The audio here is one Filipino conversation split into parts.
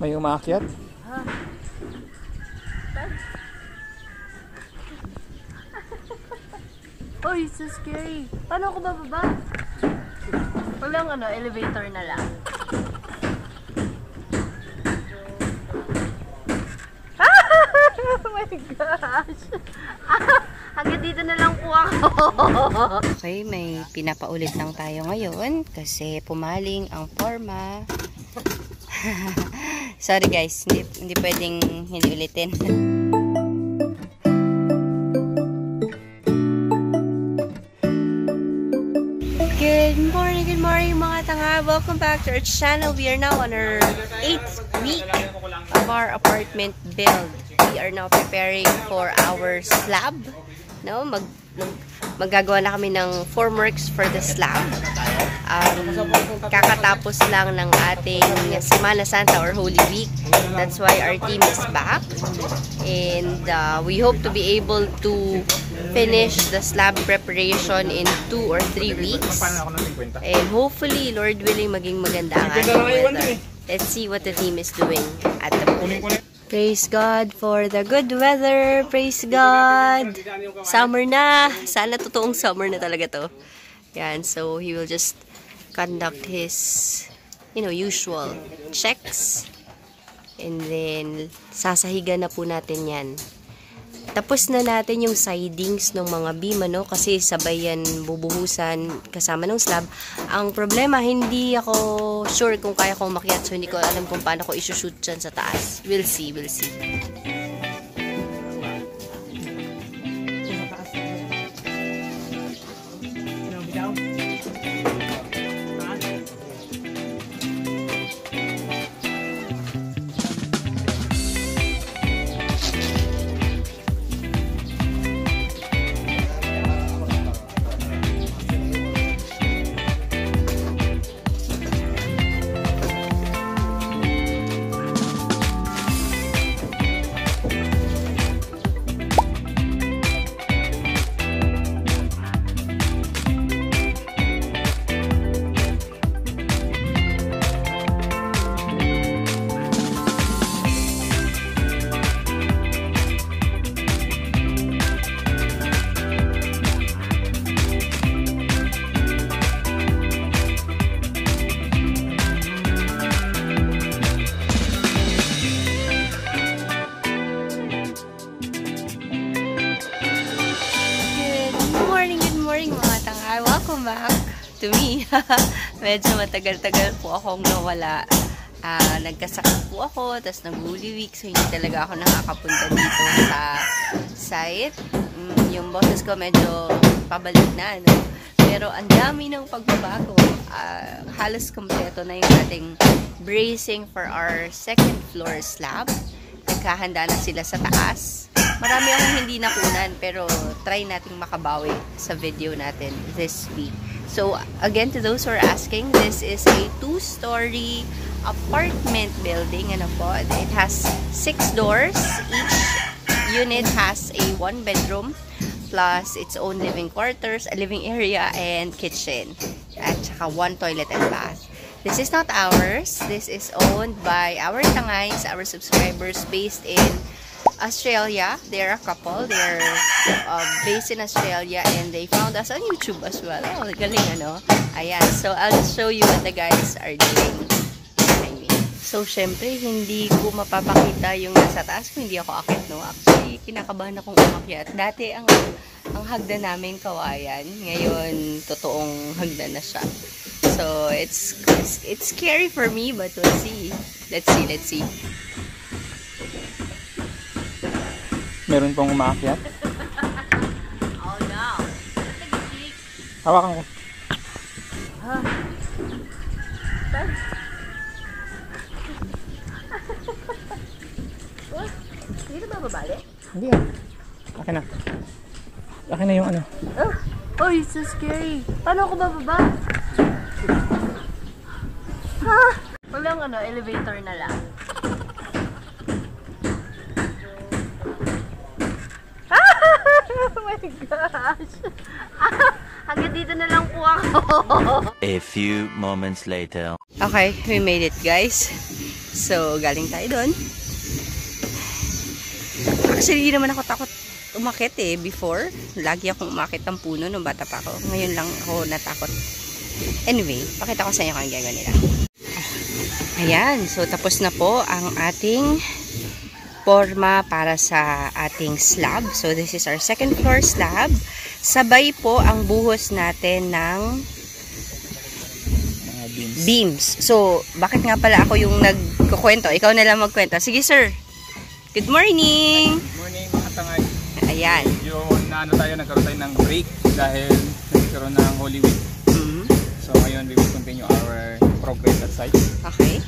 May umaakyat? Ha? Oy, so scary. Paano ako bababa? Walang ano, elevator na lang. oh my gosh! Hanggang dito na lang po ako. Okay, may pinapaulit lang tayo ngayon kasi pumaling ang forma. Sorry guys, hindi, hindi pwedeng hindi ulitin. Good morning, good morning mga tanga. Welcome back to our channel. We are now on our 8th week of our apartment build. We are now preparing for our slab. No, mag, mag magagawa na kami ng formworks for the slab. Um, kakatapos lang ng ating Semana Santa or Holy Week. That's why our team is back. And uh, we hope to be able to finish the slab preparation in 2 or 3 weeks. And hopefully, Lord willing, maging maganda ang ating weather. Let's see what the team is doing at the moment. Praise God for the good weather. Praise God. Summer na. Sana totoong summer na talaga to. Yan, so he will just conduct his, you know, usual checks. And then, sasahigan na po natin yan. Tapos na natin yung sidings ng mga beam, ano, kasi sabay yan bubuhusan kasama ng slab. Ang problema, hindi ako sure kung kaya kong makiat, so hindi ko alam kung paano ko isushoot dyan sa taas. We'll see, we'll see. Medyo matagal-tagal po akong nawala. Ah, nagkasakit po ako, tapos nag-holy week, so hindi talaga ako nakakapunta dito sa site. Mm, yung boses ko medyo pabalik na, no? Pero ang dami ng pagbabago. Ah, halos kompleto na yung ating bracing for our second floor slab. Nagkahanda na sila sa taas. Marami akong hindi nakunan pero try nating makabawi sa video natin this week. So, again, to those who are asking, this is a two-story apartment building. Ano po? It has six doors. Each unit has a one-bedroom plus its own living quarters, a living area, and kitchen. At saka one toilet and bath. This is not ours. This is owned by our tangays, our subscribers based in Australia. They're a couple. They're uh, based in Australia and they found us on YouTube as well. Oh, galing ano? Ayan. So, I'll show you what the guys are doing. behind me. So, syempre, hindi ko mapapakita yung nasa taas kung hindi ako akit, no? Actually, kinakabahan akong umakyat. Dati, ang, ang hagdan namin kawayan. Ngayon, totoong hagdan na siya. So, it's, it's, it's scary for me, but we'll see. Let's see, let's see. Meron pong umaakyat? Oh no. Hawakan ko. What? Hindi na bababali? Hindi ah. Akin na. Akin na yung ano. Oh, oh, it's so scary. Paano ako bababa? Ha? Walang ano, elevator na lang. oh my gosh! Hanggang dito na lang po ako. A few moments later. Okay, we made it guys. So, galing tayo doon. Actually, hindi naman ako takot umakit eh before. Lagi akong umakit ng puno nung bata pa ako. Ngayon lang ako natakot. Anyway, pakita ko sa inyo kung ang gagawin nila. Ayan, so tapos na po ang ating forma para sa ating slab. So this is our second floor slab. Sabay po ang buhos natin ng Mga beans. beams. So, bakit nga pala ako yung nagkukwento? Ikaw na lang magkwento. Sige, sir. Good morning! Morning mga tangay. Ayan. Yung naano tayo, nagkaroon tayo ng break dahil nagkaroon ng Holy Week. Mhm. So ngayon we will continue our progress at site. Okay.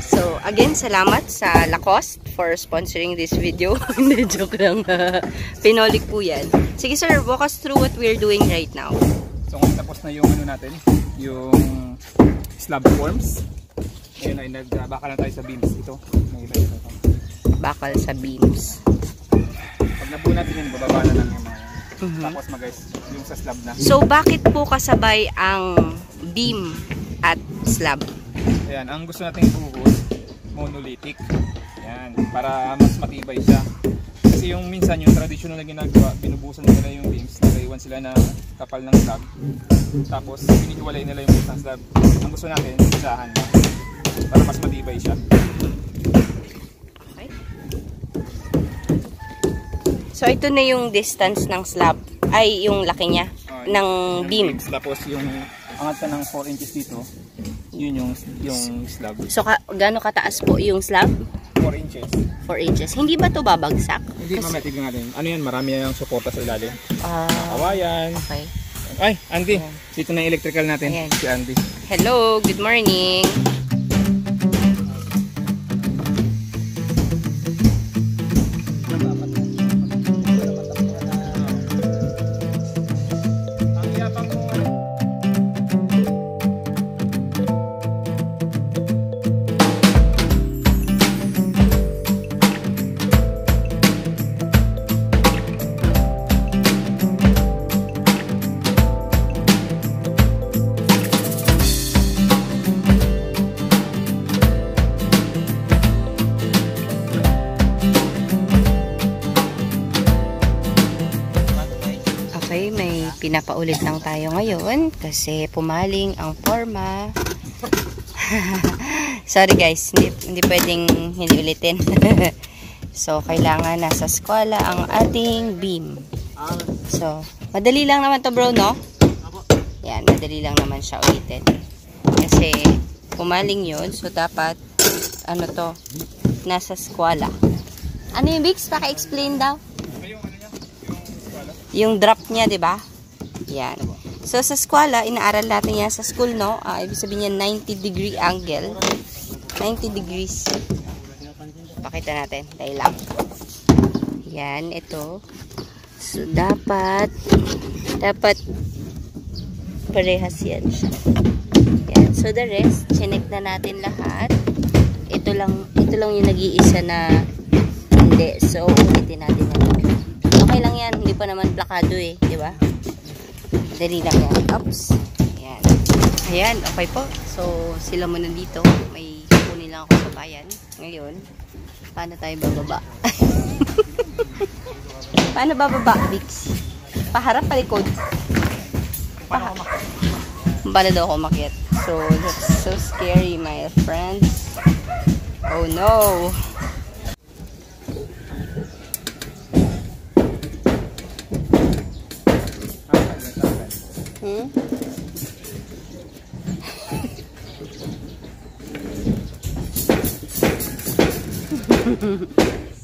So, again, salamat sa Lacoste for sponsoring this video. Hindi, joke lang. Pinolik po yan. Sige, sir. Walk us through what we're doing right now. So ngayon tapos na yung ano natin, yung slab forms. Ngayon ay nagbaka na tayo sa beams. Ito, may iba ito. Bakal sa beams. Pag nabuo natin yun, bababa na lang yung mga Mhm. Tapos mag yung sa slab na. So, bakit po kasabay ang beam at slab? Ayan, ang gusto nating buhos, monolithic. Ayan, para mas matibay siya. Kasi yung minsan yung traditional na ginagawa, binubusan nila yung beams, nagaiwan sila na kapal ng slab. Tapos pinihiwalay nila yung ng slab. Ang gusto natin, isahan lang. Para mas matibay siya. Okay. So, ito na yung distance ng slab. Ay, yung laki niya. Ah, ng beam. beams. Tapos yung angat ka ng 4 inches dito, yun yung, yung slab. So, ka, gaano kataas po yung slab? 4 inches. 4 inches. Hindi ba to babagsak? Hindi, mamaya tignan natin. Ano yan, marami yung suporta sa ilalim. Ah, Kawayan. okay. Ay, Andy, Ayan. dito na electrical natin. Ayan. Si Andy. Hello, good morning. Pinapaulit lang tayo ngayon kasi pumaling ang forma. Sorry guys, hindi, hindi pwedeng hindi ulitin. so, kailangan nasa skwala ang ating beam. So, madali lang naman to bro, no? Yan, madali lang naman siya ulitin. Kasi, pumaling yun. So, dapat, ano to, nasa skwala. Ano yung Bix? Paka-explain daw. Yung drop niya, di ba? Yan. So, sa skwala, inaaral natin yan sa school, no? Ah, ibig sabihin yan, 90 degree angle. 90 degrees. Pakita natin. Dahil lang. Yan, ito. So, dapat, dapat, parehas yan siya. Yan. So, the rest, chinek na natin lahat. Ito lang, ito lang yung nag-iisa na hindi. So, ulitin natin yan. Okay lang yan. Hindi pa naman plakado eh. Di ba? Dali lang yan. Oops. Ayan. Ayan. Okay po. So, sila muna dito. May kunin lang ako sa bayan. Ngayon, paano tayo bababa? paano bababa, Bix? Paharap, palikod? Paano Paano daw ako makiat? So, that's so scary, my friends. Oh no!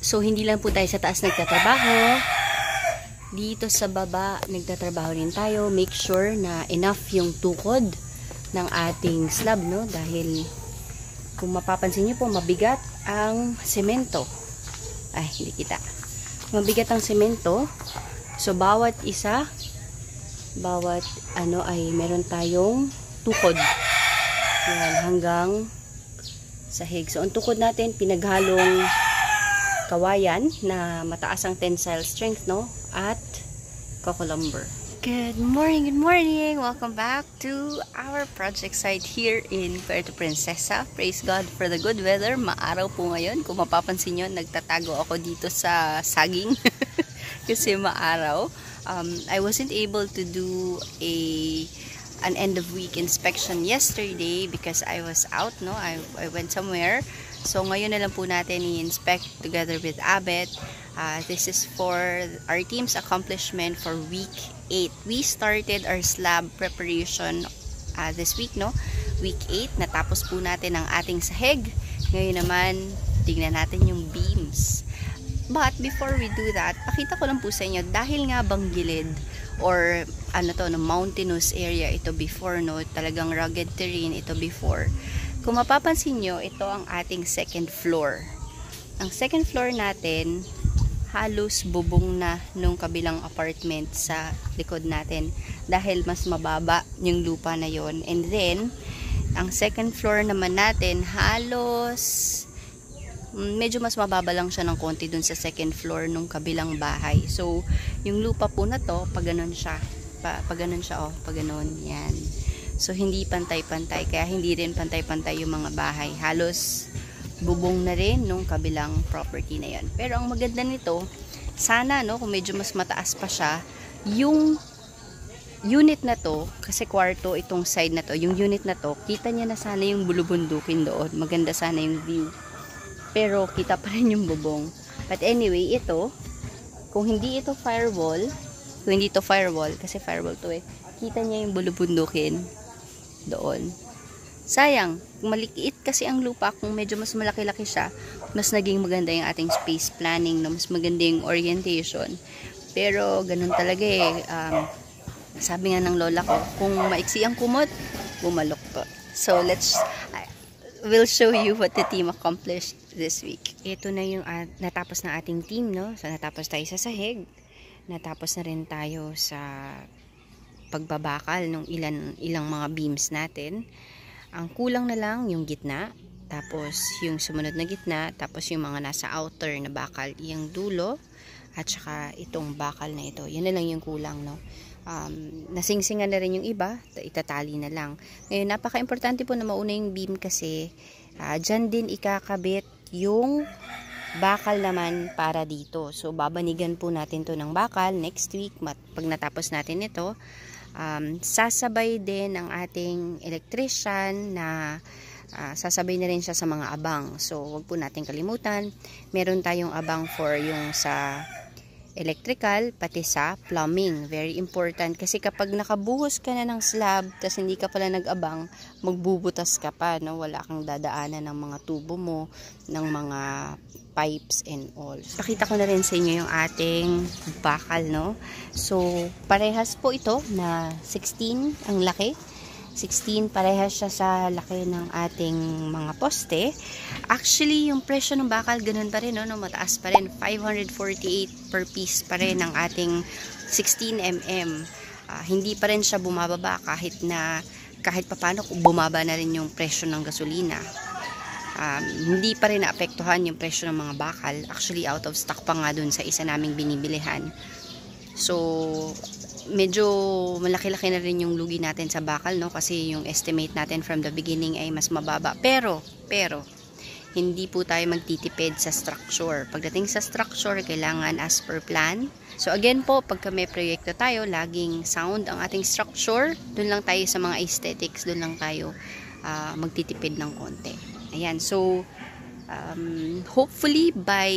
So, hindi lang po tayo sa taas nagtatrabaho. Dito sa baba, nagtatrabaho rin tayo. Make sure na enough yung tukod ng ating slab, no? Dahil, kung mapapansin niyo po, mabigat ang semento. Ay, hindi kita. Mabigat ang semento. So, bawat isa, bawat ano ay meron tayong tukod. Yan, hanggang sahig. So, ang tukod natin, pinaghalong kawayan na mataas ang tensile strength, no? At coco lumber. Good morning, good morning! Welcome back to our project site here in Puerto Princesa. Praise God for the good weather. Maaraw po ngayon. Kung mapapansin nyo, nagtatago ako dito sa saging. Kasi maaraw. Um, I wasn't able to do a an end of week inspection yesterday because I was out, no? I, I went somewhere. So ngayon na lang po natin i-inspect together with Abet. Uh, this is for our team's accomplishment for week 8. We started our slab preparation uh, this week, no? Week 8, natapos po natin ang ating sahig. Ngayon naman, tingnan natin yung beams. But before we do that, pakita ko lang po sa inyo, dahil nga bang gilid or ano to, no, mountainous area ito before, no? Talagang rugged terrain ito before. Kung mapapansin nyo, ito ang ating second floor. Ang second floor natin, halos bubong na nung kabilang apartment sa likod natin dahil mas mababa yung lupa na yon and then ang second floor naman natin halos medyo mas mababa lang siya ng konti dun sa second floor nung kabilang bahay so yung lupa po na to pag siya pa, pag siya oh pag yan so hindi pantay-pantay kaya hindi rin pantay-pantay yung mga bahay halos bubong na rin nung kabilang property na yan. Pero ang maganda nito, sana no, kung medyo mas mataas pa siya, yung unit na to, kasi kwarto itong side na to, yung unit na to, kita niya na sana yung bulubundukin doon. Maganda sana yung view. Pero kita pa rin yung bubong. But anyway, ito, kung hindi ito firewall, kung hindi to firewall, kasi firewall to eh, kita niya yung bulubundukin doon sayang, maliit kasi ang lupa, kung medyo mas malaki-laki siya, mas naging maganda yung ating space planning, no? mas maganda yung orientation. Pero, ganun talaga eh. Um, sabi nga ng lola ko, kung maiksi ang kumot, bumalok po. So, let's, uh, we'll show you what the team accomplished this week. Ito na yung uh, natapos na ating team, no? So, natapos tayo sa sahig. Natapos na rin tayo sa pagbabakal ng ilan, ilang mga beams natin. Ang kulang na lang yung gitna, tapos yung sumunod na gitna, tapos yung mga nasa outer na bakal, yung dulo, at saka itong bakal na ito. Yan na lang yung kulang, no? Um, nasingsingan na rin yung iba, itatali na lang. Ngayon, napaka-importante po na mauna yung beam kasi uh, dyan din ikakabit yung bakal naman para dito. So, babanigan po natin to ng bakal next week, pag natapos natin ito um, sasabay din ang ating electrician na uh, sasabay na rin siya sa mga abang. So, wag po natin kalimutan. Meron tayong abang for yung sa electrical, pati sa plumbing. Very important. Kasi kapag nakabuhos ka na ng slab, tas hindi ka pala nag-abang, magbubutas ka pa. No? Wala kang dadaanan ng mga tubo mo, ng mga pipes and all. Pakita ko na rin sa inyo yung ating bakal, no? So, parehas po ito na 16 ang laki. 16, parehas siya sa laki ng ating mga poste. Actually, yung presyo ng bakal, ganun pa rin, no? no mataas pa rin. 548 per piece pa rin ng ating 16mm. Uh, hindi pa rin siya bumababa kahit na kahit papano bumaba na rin yung presyo ng gasolina um, hindi pa rin naapektuhan yung presyo ng mga bakal. Actually, out of stock pa nga dun sa isa naming binibilihan. So, medyo malaki-laki na rin yung lugi natin sa bakal, no? Kasi yung estimate natin from the beginning ay mas mababa. Pero, pero, hindi po tayo magtitipid sa structure. Pagdating sa structure, kailangan as per plan. So again po, pagka may proyekto tayo, laging sound ang ating structure. Doon lang tayo sa mga aesthetics, doon lang tayo uh, magtitipid ng konti. Ayan, so, um, hopefully by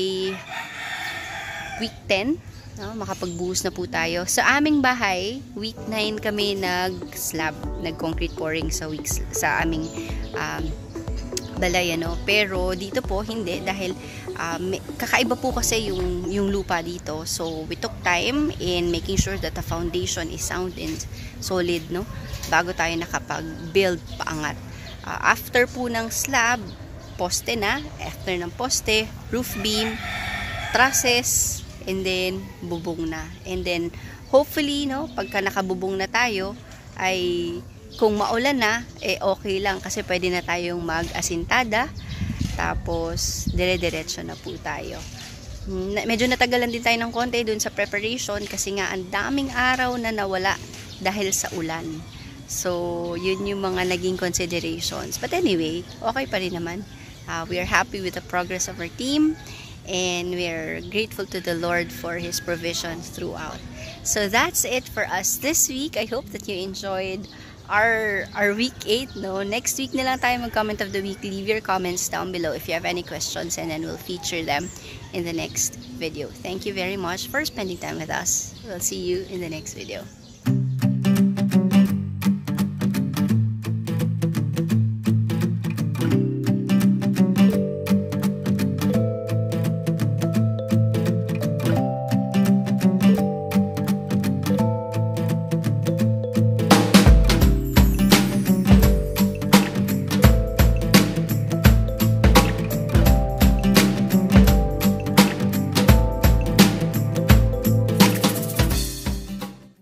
week 10, no, makapagbuhos na po tayo. Sa aming bahay, week 9 kami nag-slab, nag-concrete pouring sa weeks, sa aming um, balay, ano. Pero dito po, hindi, dahil um, kakaiba po kasi yung, yung lupa dito. So, we took time in making sure that the foundation is sound and solid, no? Bago tayo nakapag-build paangat uh, after po ng slab, poste na. After ng poste, roof beam, trusses, and then bubong na. And then, hopefully, no, pagka nakabubong na tayo, ay kung maulan na, eh okay lang kasi pwede na tayong mag-asintada. Tapos, dire-diretso na po tayo. na- medyo natagalan din tayo ng konti dun sa preparation kasi nga ang daming araw na nawala dahil sa ulan. So, yun yung mga naging considerations. But anyway, okay pa rin naman. Uh, we are happy with the progress of our team and we are grateful to the Lord for His provision throughout. So that's it for us this week. I hope that you enjoyed our our week 8 no? Next week na lang tayo mag-comment of the week. Leave your comments down below if you have any questions and then we'll feature them in the next video. Thank you very much for spending time with us. We'll see you in the next video